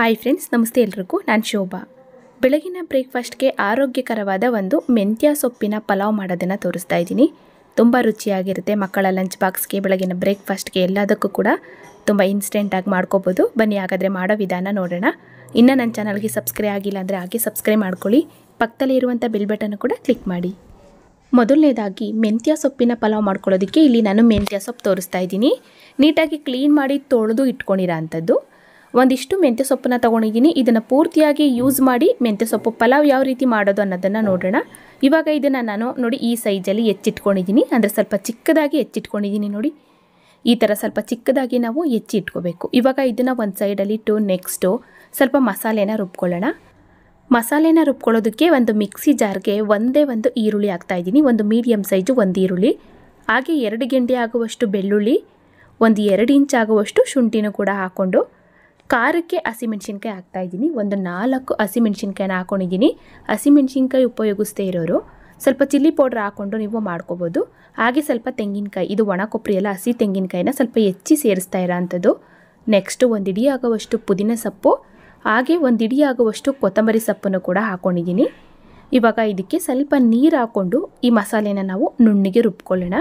Hi friends ನಮಸ್ತೆ ಎಲ್ರಿಗೂ. ನಾನು ಶೋಭಾ. ಬೆಳಗಿನ ಬ್ರೇಕ್ಫಾಸ್ಟ್ಗೆ ಆರೋಗ್ಯಕರವಾದ ಒಂದು ಮೆಂತ್ಯ ಸೊಪ್ಪಿನ ಪಲಾವ್ ಮಾಡೋದನ್ನು ತೋರಿಸ್ತಾ ಇದ್ದೀನಿ. ತುಂಬ ರುಚಿಯಾಗಿರುತ್ತೆ. ಮಕ್ಕಳ ಲಂಚ್ ಬಾಕ್ಸ್ಗೆ ಬೆಳಗಿನ ಬ್ರೇಕ್ಫಾಸ್ಟ್ಗೆ ಎಲ್ಲದಕ್ಕೂ ಕೂಡ ತುಂಬ ಇನ್ಸ್ಟೆಂಟಾಗಿ ಮಾಡ್ಕೋಬೋದು. ಬನ್ನಿ, ಹಾಗಾದರೆ ಮಾಡೋ ವಿಧಾನ ನೋಡೋಣ. ಇನ್ನೂ ನನ್ನ ಚಾನಲ್ಗೆ ಸಬ್ಸ್ಕ್ರೈಬ್ ಆಗಿಲ್ಲ ಅಂದರೆ ಹಾಗೆ ಸಬ್ಸ್ಕ್ರೈಬ್ ಮಾಡ್ಕೊಳ್ಳಿ. ಪಕ್ಕದಲ್ಲಿ ಇರುವಂಥ ಬಿಲ್ ಬಟನ್ ಕೂಡ ಕ್ಲಿಕ್ ಮಾಡಿ. ಮೊದಲನೇದಾಗಿ, ಮೆಂತ್ಯ ಸೊಪ್ಪಿನ ಪಲಾವ್ ಮಾಡ್ಕೊಳ್ಳೋದಕ್ಕೆ ಇಲ್ಲಿ ನಾನು ಮೆಂತ್ಯ ಸೊಪ್ಪು ತೋರಿಸ್ತಾ ಇದ್ದೀನಿ. ನೀಟಾಗಿ ಕ್ಲೀನ್ ಮಾಡಿ ತೊಳೆದು ಇಟ್ಕೊಂಡಿರೋ ಅಂಥದ್ದು. ಒಂದಿಷ್ಟು ಮೆಂತ್ಯ ಸೊಪ್ಪನ್ನ ತೊಗೊಂಡಿದ್ದೀನಿ. ಇದನ್ನು ಪೂರ್ತಿಯಾಗಿ ಯೂಸ್ ಮಾಡಿ ಮೆಂತ್ಯ ಸೊಪ್ಪು ಪಲಾವ್ ಯಾವ ರೀತಿ ಮಾಡೋದು ಅನ್ನೋದನ್ನು ನೋಡೋಣ. ಇವಾಗ ಇದನ್ನು ನಾನು ನೋಡಿ ಈ ಸೈಜಲ್ಲಿ ಹೆಚ್ಚಿಟ್ಕೊಂಡಿದ್ದೀನಿ. ಅಂದರೆ ಸ್ವಲ್ಪ ಚಿಕ್ಕದಾಗಿ ಹೆಚ್ಚಿಟ್ಕೊಂಡಿದ್ದೀನಿ ನೋಡಿ. ಈ ಥರ ಸ್ವಲ್ಪ ಚಿಕ್ಕದಾಗಿ ನಾವು ಹೆಚ್ಚಿ ಇಟ್ಕೋಬೇಕು ಇವಾಗ ಇದನ್ನು ಒಂದು ಸೈಡಲ್ಲಿ ಇಟ್ಟು ನೆಕ್ಸ್ಟು ಸ್ವಲ್ಪ ಮಸಾಲೆನ ರುಬ್ಕೊಳ್ಳೋಣ. ಮಸಾಲೆನ ರುಬ್ಕೊಳ್ಳೋದಕ್ಕೆ ಒಂದು ಮಿಕ್ಸಿ ಜಾರ್ಗೆ ಒಂದೇ ಒಂದು ಈರುಳ್ಳಿ ಹಾಕ್ತಾಯಿದ್ದೀನಿ ಒಂದು ಮೀಡಿಯಮ್ ಸೈಜು ಒಂದು ಈರುಳ್ಳಿ. ಹಾಗೆ ಎರಡು ಗೆಂಡೆ ಆಗುವಷ್ಟು ಬೆಳ್ಳುಳ್ಳಿ, ಒಂದು ಎರಡು ಇಂಚ್ ಆಗುವಷ್ಟು ಶುಂಠಿನೂ ಕೂಡ ಹಾಕ್ಕೊಂಡು ಖಾರಕ್ಕೆ ಹಸಿಮೆಣ್ಸಿನ್ಕಾಯಿ ಹಾಕ್ತಾಯಿದ್ದೀನಿ ಒಂದು ನಾಲ್ಕು ಹಸಿಮೆಣ್ಸಿನ್ಕಾಯಿನ ಹಾಕ್ಕೊಂಡಿದ್ದೀನಿ ಹಸಿಮೆಣ್ಸಿನ್ಕಾಯಿ ಉಪಯೋಗಿಸ್ತೇ ಇರೋರು ಸ್ವಲ್ಪ ಚಿಲ್ಲಿ ಪೌಡ್ರ್ ಹಾಕ್ಕೊಂಡು ನೀವು ಮಾಡ್ಕೋಬೋದು. ಹಾಗೆ ಸ್ವಲ್ಪ ತೆಂಗಿನಕಾಯಿ, ಇದು ಒಣ ಕೊಬ್ಬರಿ ಎಲ್ಲ ಹಸಿ ತೆಂಗಿನಕಾಯಿನ ಸ್ವಲ್ಪ ಹೆಚ್ಚಿ ಸೇರಿಸ್ತಾ ಇರೋ ಅಂಥದ್ದು ನೆಕ್ಸ್ಟು ಒಂದು ಇಡೀ ಆಗುವಷ್ಟು ಪುದೀನ ಸೊಪ್ಪು, ಹಾಗೆ ಒಂದು ಇಡೀ ಆಗುವಷ್ಟು ಕೊತ್ತಂಬರಿ ಸೊಪ್ಪನ್ನು ಕೂಡ ಹಾಕ್ಕೊಂಡಿದ್ದೀನಿ ಇವಾಗ ಇದಕ್ಕೆ ಸ್ವಲ್ಪ ನೀರು ಹಾಕ್ಕೊಂಡು ಈ ಮಸಾಲೆನ ನಾವು ನುಣ್ಣಿಗೆ ರುಬ್ಕೊಳ್ಳೋಣ.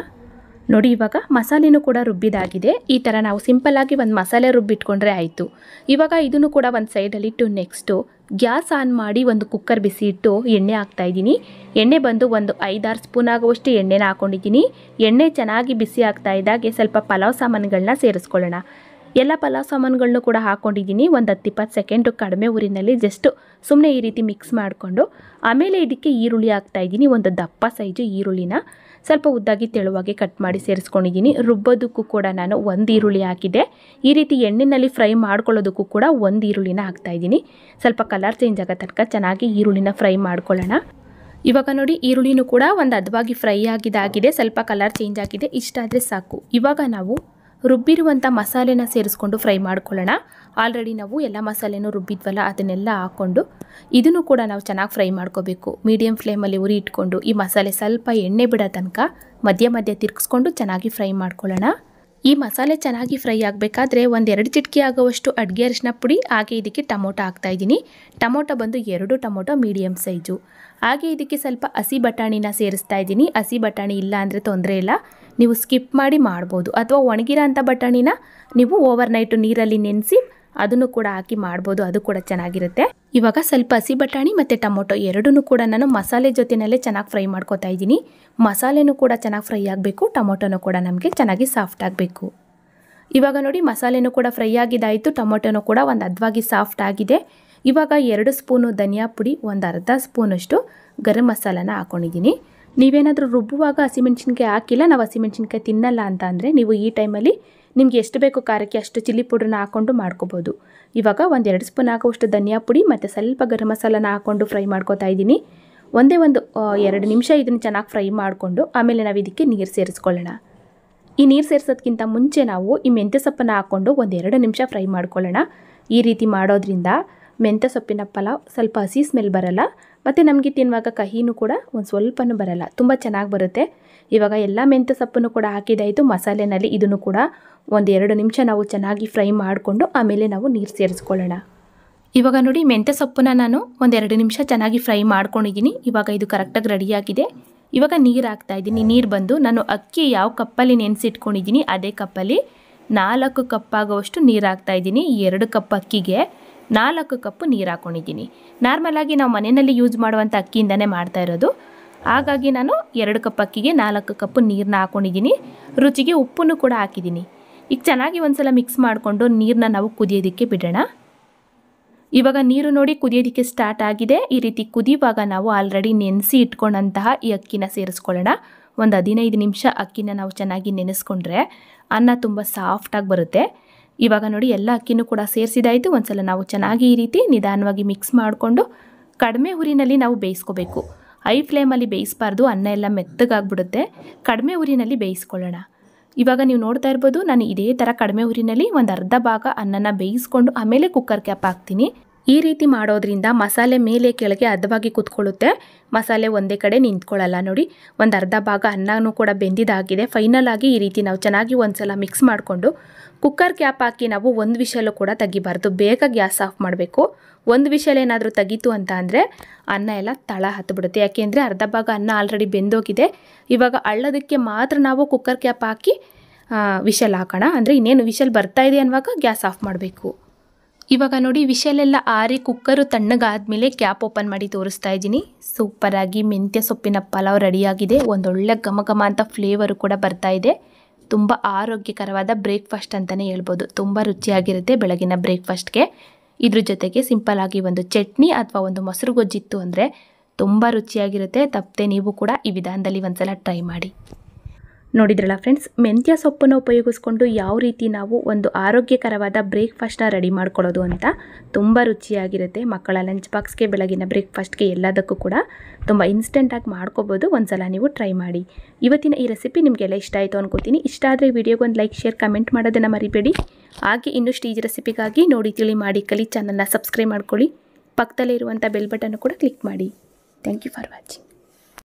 ನೋಡಿ, ಇವಾಗ ಮಸಾಲೆನೂ ಕೂಡ ರುಬ್ಬಿದಾಗಿದೆ. ಈ ಥರ ನಾವು ಸಿಂಪಲ್ಲಾಗಿ ಒಂದು ಮಸಾಲೆ ರುಬ್ಬಿಟ್ಕೊಂಡ್ರೆ ಆಯಿತು. ಇವಾಗ ಇದನ್ನು ಕೂಡ ಒಂದು ಸೈಡಲ್ಲಿಟ್ಟು ನೆಕ್ಸ್ಟು ಗ್ಯಾಸ್ ಆನ್ ಮಾಡಿ ಒಂದು ಕುಕ್ಕರ್ ಬಿಸಿ ಇಟ್ಟು ಎಣ್ಣೆ ಹಾಕ್ತಾಯಿದ್ದೀನಿ ಎಣ್ಣೆ ಬಂದು ಒಂದು ಐದಾರು ಸ್ಪೂನ್ ಆಗುವಷ್ಟು ಎಣ್ಣೆನ ಹಾಕ್ಕೊಂಡಿದ್ದೀನಿ ಎಣ್ಣೆ ಚೆನ್ನಾಗಿ ಬಿಸಿ ಆಗ್ತಾ ಇದ್ದಾಗೆ ಸ್ವಲ್ಪ ಪಲಾವ್ ಸಾಮಾನುಗಳನ್ನ ಸೇರಿಸ್ಕೊಳ್ಳೋಣ. ಎಲ್ಲ ಪಲಾವ್ ಸಾಮಾನುಗಳನ್ನೂ ಕೂಡ ಹಾಕ್ಕೊಂಡಿದ್ದೀನಿ ಒಂದು ಹತ್ತು ಇಪ್ಪತ್ತು ಸೆಕೆಂಡು ಕಡಿಮೆ ಊರಿನಲ್ಲಿ ಜಸ್ಟ್ ಸುಮ್ಮನೆ ಈ ರೀತಿ ಮಿಕ್ಸ್ ಮಾಡಿಕೊಂಡು. ಆಮೇಲೆ ಇದಕ್ಕೆ ಈರುಳ್ಳಿ ಹಾಕ್ತಾಯಿದ್ದೀನಿ ಒಂದು ದಪ್ಪ ಸೈಜು ಈರುಳ್ಳಿನ. ಸ್ವಲ್ಪ ಉದ್ದಾಗಿ ತೆಳುವಾಗಿ ಕಟ್ ಮಾಡಿ ಸೇರಿಸ್ಕೊಂಡಿದ್ದೀನಿ. ರುಬ್ಬೋದಕ್ಕೂ ಕೂಡ ನಾನು ಒಂದು ಈರುಳ್ಳಿ ಹಾಕಿದೆ ಈ ರೀತಿ ಎಣ್ಣೆನಲ್ಲಿ ಫ್ರೈ ಮಾಡ್ಕೊಳ್ಳೋದಕ್ಕೂ ಕೂಡ ಒಂದು ಈರುಳ್ಳಿನ ಹಾಕ್ತಾಯಿದ್ದೀನಿ ಸ್ವಲ್ಪ ಕಲರ್ ಚೇಂಜ್ ಆಗೋ ತನಕ ಚೆನ್ನಾಗಿ ಈರುಳ್ಳಿನ ಫ್ರೈ ಮಾಡ್ಕೊಳ್ಳೋಣ. ಇವಾಗ ನೋಡಿ, ಈರುಳ್ಳಿನೂ ಕೂಡ ಒಂದು ಹದವಾಗಿ ಫ್ರೈ ಆಗಿದಾಗಿದೆ. ಸ್ವಲ್ಪ ಕಲರ್ ಚೇಂಜ್ ಆಗಿದೆ. ಇಷ್ಟಾದರೆ ಸಾಕು. ಇವಾಗ ನಾವು ರುಬ್ಬಿರುವಂಥ ಮಸಾಲೆನ ಸೇರಿಸ್ಕೊಂಡು ಫ್ರೈ ಮಾಡ್ಕೊಳ್ಳೋಣ. ಆಲ್ರೆಡಿ ನಾವು ಎಲ್ಲ ಮಸಾಲೆನೂ ರುಬ್ಬಿದ್ವಲ್ಲ, ಅದನ್ನೆಲ್ಲ ಹಾಕ್ಕೊಂಡು ಇದನ್ನು ಕೂಡ ನಾವು ಚೆನ್ನಾಗಿ ಫ್ರೈ ಮಾಡ್ಕೋಬೇಕು. ಮೀಡಿಯಮ್ ಫ್ಲೇಮಲ್ಲಿ ಉರಿ ಇಟ್ಕೊಂಡು ಈ ಮಸಾಲೆ ಸ್ವಲ್ಪ ಎಣ್ಣೆ ಬಿಡೋ ತನಕ ಮಧ್ಯ ಮಧ್ಯ ತಿರ್ಗಿಸ್ಕೊಂಡು ಚೆನ್ನಾಗಿ ಫ್ರೈ ಮಾಡ್ಕೊಳ್ಳೋಣ. ಈ ಮಸಾಲೆ ಚೆನ್ನಾಗಿ ಫ್ರೈ ಆಗಬೇಕಾದ್ರೆ ಒಂದೆರಡು ಚಿಟಕಿ ಆಗುವಷ್ಟು ಅಡುಗೆ ಅರಿಶಿನ ಪುಡಿ, ಹಾಗೆ ಇದಕ್ಕೆ ಟೊಮೊಟೊ ಹಾಕ್ತಾಯಿದ್ದೀನಿ ಟೊಮೊಟೊ ಬಂದು ಎರಡು ಟೊಮೊಟೊ ಮೀಡಿಯಮ್ ಸೈಜು. ಹಾಗೆ ಇದಕ್ಕೆ ಸ್ವಲ್ಪ ಹಸಿ ಬಟಾಣಿನ ಸೇರಿಸ್ತಾ ಇದ್ದೀನಿ. ಹಸಿ ಬಟಾಣಿ ಇಲ್ಲ ಅಂದರೆ ತೊಂದರೆ ಇಲ್ಲ. ನೀವು ಸ್ಕಿಪ್ ಮಾಡಿ ಮಾಡ್ಬೋದು. ಅಥವಾ ಒಣಗಿರೋ ಅಂಥ ಬಟಾಣಿನ ನೀವು ಓವರ್ ನೈಟು ನೀರಲ್ಲಿ ನೆನೆಸಿ ಅದನ್ನು ಕೂಡ ಹಾಕಿ ಮಾಡ್ಬೋದು, ಅದು ಕೂಡ ಚೆನ್ನಾಗಿರುತ್ತೆ. ಇವಾಗ ಸ್ವಲ್ಪ ಹಸಿ ಬಟಾಣಿ ಮತ್ತು ಟೊಮೊಟೊ ಎರಡೂ ಕೂಡ ನಾನು ಮಸಾಲೆ ಜೊತೆಯಲ್ಲೇ ಚೆನ್ನಾಗಿ ಫ್ರೈ ಮಾಡ್ಕೋತಾ ಇದ್ದೀನಿ. ಮಸಾಲೆನೂ ಕೂಡ ಚೆನ್ನಾಗಿ ಫ್ರೈ ಆಗಬೇಕು, ಟೊಮೊಟೊನೂ ಕೂಡ ನಮಗೆ ಚೆನ್ನಾಗಿ ಸಾಫ್ಟ್ ಆಗಬೇಕು. ಇವಾಗ ನೋಡಿ ಮಸಾಲೆನೂ ಕೂಡ ಫ್ರೈ ಆಗಿದ್ದಾಯಿತು ಟೊಮೊಟೊನೂ ಕೂಡ ಒಂದು ಅದ್ವಾಗಿ ಸಾಫ್ಟ್ ಆಗಿದೆ. ಇವಾಗ ಎರಡು ಸ್ಪೂನು ಧನಿಯಾ ಪುಡಿ, ಒಂದು ಅರ್ಧ ಸ್ಪೂನಷ್ಟು ಗರಂ ಮಸಾಲನ ಹಾಕ್ಕೊಂಡಿದ್ದೀನಿ ನೀವೇನಾದರೂ ರುಬ್ಬುವಾಗ ಹಸಿಮೆಣ್ಸಿನ್ಕಾಯಿ ಹಾಕಿಲ್ಲ, ನಾವು ಹಸಿಮೆಣ್ಸಿನ್ಕಾಯಿ ತಿನ್ನಲ್ಲ ಅಂತ ನೀವು ಈ ಟೈಮಲ್ಲಿ ನಿಮಗೆ ಎಷ್ಟು ಬೇಕೋ ಖಾರಕ್ಕೆ ಅಷ್ಟು ಚಿಲ್ಲಿ ಪೌಡ್ರನ್ನ ಹಾಕ್ಕೊಂಡು ಮಾಡ್ಕೋಬೋದು. ಇವಾಗ ಒಂದೆರಡು ಸ್ಪೂನ್ ಹಾಕೋಷ್ಟು ಧನಿಯಾ ಪುಡಿ ಮತ್ತು ಸ್ವಲ್ಪ ಗರಂ ಮಸಾಲನ ಹಾಕ್ಕೊಂಡು ಫ್ರೈ ಮಾಡ್ಕೊತಾ ಇದ್ದೀನಿ. ಒಂದೇ ಒಂದು ಎರಡು ನಿಮಿಷ ಇದನ್ನು ಚೆನ್ನಾಗಿ ಫ್ರೈ ಮಾಡಿಕೊಂಡು ಆಮೇಲೆ ನಾವು ಇದಕ್ಕೆ ನೀರು ಸೇರಿಸ್ಕೊಳ್ಳೋಣ. ಈ ನೀರು ಸೇರಿಸೋದಕ್ಕಿಂತ ಮುಂಚೆ ನಾವು ಈ ಮೆಂತ್ಯ ಸೊಪ್ಪನ್ನು ಹಾಕ್ಕೊಂಡು ಒಂದು ಎರಡು ನಿಮಿಷ ಫ್ರೈ ಮಾಡ್ಕೊಳ್ಳೋಣ. ಈ ರೀತಿ ಮಾಡೋದ್ರಿಂದ ಮೆಂತ್ಯ ಸೊಪ್ಪಿನ ಪಲಾವ್ ಸ್ವಲ್ಪ ಹಸಿ ಸ್ಮೆಲ್ ಬರಲ್ಲ, ಮತ್ತು ನಮಗೆ ತಿನ್ನುವಾಗ ಕಹಿನೂ ಕೂಡ ಒಂದು ಸ್ವಲ್ಪನೂ ಬರಲ್ಲ, ತುಂಬ ಚೆನ್ನಾಗಿ ಬರುತ್ತೆ. ಇವಾಗ ಎಲ್ಲ ಮೆಂತ್ಯ ಸೊಪ್ಪನ್ನು ಕೂಡ ಹಾಕಿದಾಯಿತು. ಮಸಾಲೆನಲ್ಲಿ ಇದನ್ನು ಕೂಡ ಒಂದು ಎರಡು ನಿಮಿಷ ನಾವು ಚೆನ್ನಾಗಿ ಫ್ರೈ ಮಾಡಿಕೊಂಡು ಆಮೇಲೆ ನಾವು ನೀರು ಸೇರಿಸ್ಕೊಳ್ಳೋಣ. ಇವಾಗ ನೋಡಿ ಮೆಂತ್ಯ ಸೊಪ್ಪನ್ನ ನಾನು ಒಂದೆರಡು ನಿಮಿಷ ಚೆನ್ನಾಗಿ ಫ್ರೈ ಮಾಡ್ಕೊಂಡಿದ್ದೀನಿ. ಇವಾಗ ಇದು ಕರೆಕ್ಟಾಗಿ ರೆಡಿಯಾಗಿದೆ. ಇವಾಗ ನೀರು ಹಾಕ್ತಾಯಿದ್ದೀನಿ ನೀರು ಬಂದು ನಾನು ಅಕ್ಕಿ ಯಾವ ಕಪ್ಪಲ್ಲಿ ನೆನೆಸಿಟ್ಕೊಂಡಿದ್ದೀನಿ ಅದೇ ಕಪ್ಪಲ್ಲಿ ನಾಲ್ಕು ಕಪ್ ಆಗುವಷ್ಟು ನೀರು ಹಾಕ್ತಾಯಿದ್ದೀನಿ ಎರಡು ಕಪ್ ಅಕ್ಕಿಗೆ ನಾಲ್ಕು ಕಪ್ಪು ನೀರು ಹಾಕ್ಕೊಂಡಿದ್ದೀನಿ ನಾರ್ಮಲಾಗಿ ನಾವು ಮನೆಯಲ್ಲಿ ಯೂಸ್ ಮಾಡುವಂಥ ಅಕ್ಕಿಯಿಂದನೇ ಮಾಡ್ತಾ ಇರೋದು. ಹಾಗಾಗಿ ನಾನು ಎರಡು ಕಪ್ ಅಕ್ಕಿಗೆ ನಾಲ್ಕು ಕಪ್ ನೀರನ್ನ ಹಾಕೊಂಡಿದ್ದೀನಿ. ರುಚಿಗೆ ಉಪ್ಪನ್ನು ಕೂಡ ಹಾಕಿದ್ದೀನಿ. ಈಗ ಚೆನ್ನಾಗಿ ಒಂದ್ಸಲ ಮಿಕ್ಸ್ ಮಾಡಿಕೊಂಡು ನೀರನ್ನ ನಾವು ಕುದಿಯೋದಕ್ಕೆ ಬಿಡೋಣ. ಇವಾಗ ನೀರು ನೋಡಿ ಕುದಿಯೋದಕ್ಕೆ ಸ್ಟಾರ್ಟ್ ಆಗಿದೆ. ಈ ರೀತಿ ಕುದಿಯುವಾಗ ನಾವು ಆಲ್ರೆಡಿ ನೆನೆಸಿ ಇಟ್ಕೊಂಡಂತಹ ಈ ಅಕ್ಕಿನ ಸೇರಿಸ್ಕೊಳ್ಳೋಣ. ಒಂದು ಹದಿನೈದು ನಿಮಿಷ ಅಕ್ಕಿನ ನಾವು ಚೆನ್ನಾಗಿ ನೆನೆಸ್ಕೊಂಡ್ರೆ ಅನ್ನ ತುಂಬ ಸಾಫ್ಟಾಗಿ ಬರುತ್ತೆ. ಇವಾಗ ನೋಡಿ ಎಲ್ಲ ಅಕ್ಕಿನೂ ಕೂಡ ಸೇರಿಸಿದಾಯಿತು. ಒಂದ್ಸಲ ನಾವು ಚೆನ್ನಾಗಿ ಈ ರೀತಿ ನಿಧಾನವಾಗಿ ಮಿಕ್ಸ್ ಮಾಡಿಕೊಂಡು ಕಡಿಮೆ ಹುರಿನಲ್ಲಿ ನಾವು ಬೇಯಿಸ್ಕೋಬೇಕು. ಹೈ ಫ್ಲೇಮಲ್ಲಿ ಬೇಯಿಸಬಾರ್ದು, ಅನ್ನ ಎಲ್ಲ ಮೆತ್ತಗಾಗ್ಬಿಡುತ್ತೆ. ಕಡಿಮೆ ಉರಿನಲ್ಲಿ ಬೇಯಿಸ್ಕೊಳ್ಳೋಣ. ಇವಾಗ ನೀವು ನೋಡ್ತಾ ಇರ್ಬೋದು, ನಾನು ಇದೇ ಥರ ಕಡಿಮೆ ಉರಿನಲ್ಲಿ ಒಂದು ಅರ್ಧ ಭಾಗ ಅನ್ನನ ಬೇಯಿಸ್ಕೊಂಡು ಆಮೇಲೆ ಕುಕ್ಕರ್ ಕ್ಯಾಪ್ ಹಾಕ್ತೀನಿ. ಈ ರೀತಿ ಮಾಡೋದ್ರಿಂದ ಮಸಾಲೆ ಮೇಲೆ ಕೆಳಗೆ ಅರ್ಧವಾಗಿ ಕೂತ್ಕೊಳ್ಳುತ್ತೆ. ಮಸಾಲೆ ಒಂದೇ ಕಡೆ ನಿಂತ್ಕೊಳ್ಳಲ್ಲ ನೋಡಿ. ಒಂದು ಅರ್ಧ ಭಾಗ ಅನ್ನನೂ ಕೂಡ ಬೆಂದಿದ್ದಾಗಿದೆ ಫೈನಲ್ ಆಗಿ ಈ ರೀತಿ ನಾವು ಚೆನ್ನಾಗಿ ಒಂದ್ಸಲ ಮಿಕ್ಸ್ ಮಾಡಿಕೊಂಡು ಕುಕ್ಕರ್ ಕ್ಯಾಪ್ ಹಾಕಿ ನಾವು ಒಂದು ವಿಷಲು ಕೂಡ ತೆಗಿಬಾರ್ದು. ಬೇಗ ಗ್ಯಾಸ್ ಆಫ್ ಮಾಡಬೇಕು. ಒಂದು ವಿಷಲ್ ಏನಾದರೂ ತೆಗೀತು ಅಂತ ಅಂದರೆ ಅನ್ನ ಎಲ್ಲ ತಳ ಹತ್ತಿಬಿಡುತ್ತೆ ಯಾಕೆಂದರೆ ಅರ್ಧ ಭಾಗ ಅನ್ನ ಆಲ್ರೆಡಿ ಬೆಂದೋಗಿದೆ. ಇವಾಗ ಅಳ್ಳೋದಕ್ಕೆ ಮಾತ್ರ ನಾವು ಕುಕ್ಕರ್ ಕ್ಯಾಪ್ ಹಾಕಿ ವಿಷಲ್ ಹಾಕೋಣ. ಅಂದರೆ ಇನ್ನೇನು ವಿಷಲ್ ಬರ್ತಾ ಇದೆ ಅನ್ನುವಾಗ ಗ್ಯಾಸ್ ಆಫ್ ಮಾಡಬೇಕು. ಇವಾಗ ನೋಡಿ, ವಿಷಲೆಲ್ಲ ಆರಿ ಕುಕ್ಕರು ತಣ್ಣಗಾದ್ಮೇಲೆ ಕ್ಯಾಪ್ ಓಪನ್ ಮಾಡಿ ತೋರಿಸ್ತಾ ಇದ್ದೀನಿ. ಸೂಪರಾಗಿ ಮೆಂತ್ಯ ಸೊಪ್ಪಿನ ಪಲಾವ್ ರೆಡಿಯಾಗಿದೆ. ಒಂದೊಳ್ಳೆ ಘಮ ಘಮ ಅಂತ ಫ್ಲೇವರು ಕೂಡ ಬರ್ತಾ ಇದೆ. ತುಂಬ ಆರೋಗ್ಯಕರವಾದ ಬ್ರೇಕ್ಫಾಸ್ಟ್ ಅಂತಲೇ ಹೇಳ್ಬೋದು. ತುಂಬ ರುಚಿಯಾಗಿರುತ್ತೆ ಬೆಳಗಿನ ಬ್ರೇಕ್ಫಾಸ್ಟ್ಗೆ ಇದ್ರ ಜೊತೆಗೆ ಸಿಂಪಲ್ ಆಗಿ ಒಂದು ಚಟ್ನಿ ಅಥವಾ ಒಂದು ಮೊಸರು ಗೊಜ್ಜಿತ್ತು ಅಂದರೆ ತುಂಬ ರುಚಿಯಾಗಿರುತ್ತೆ. ತಪ್ಪದೆ ನೀವು ಕೂಡ ಈ ವಿಧಾನದಲ್ಲಿ ಒಂದ್ಸಲ ಟ್ರೈ ಮಾಡಿ. ನೋಡಿದ್ರಲ್ಲ ಫ್ರೆಂಡ್ಸ್ ಮೆಂತ್ಯ ಸೊಪ್ಪನ್ನು ಉಪಯೋಗಿಸ್ಕೊಂಡು ಯಾವ ರೀತಿ ನಾವು ಒಂದು ಆರೋಗ್ಯಕರವಾದ ಬ್ರೇಕ್ಫಾಸ್ಟ್ನ ರೆಡಿ ಮಾಡ್ಕೊಳ್ಳೋದು ಅಂತ ತುಂಬ ರುಚಿಯಾಗಿರುತ್ತೆ. ಮಕ್ಕಳ ಲಂಚ್ ಬಾಕ್ಸ್ಗೆ ಬೆಳಗಿನ ಬ್ರೇಕ್ಫಾಸ್ಟ್ಗೆ ಎಲ್ಲದಕ್ಕೂ ಕೂಡ ತುಂಬ ಇನ್ಸ್ಟೆಂಟಾಗಿ ಮಾಡ್ಕೋಬೋದು. ಒಂದ್ಸಲ ನೀವು ಟ್ರೈ ಮಾಡಿ. ಇವತ್ತಿನ ಈ ರೆಸಿಪಿ ನಿಮಗೆಲ್ಲ ಇಷ್ಟ ಆಯಿತು ಅನ್ಕೋತೀನಿ. ಇಷ್ಟ ಆದರೆ ವಿಡಿಯೋಗೆ ಒಂದು ಲೈಕ್ ಶೇರ್ ಕಮೆಂಟ್ ಮಾಡೋದನ್ನು ಮರಿಬೇಡಿ. ಹಾಗೆ ಇನ್ನಷ್ಟು ಈಜಿ ರೆಸಿಪಿಗಾಗಿ ನೋಡಿ, ತಿಳಿ ಮಾಡಿ, ಕಲಿ ಚಾನಲ್ನ ಸಬ್ಸ್ಕ್ರೈಬ್ ಮಾಡ್ಕೊಳ್ಳಿ. ಪಕ್ಕದಲ್ಲೇ ಇರುವಂಥ ಬೆಲ್ ಬಟನ್ನು ಕೂಡ ಕ್ಲಿಕ್ ಮಾಡಿ. Thank you for watching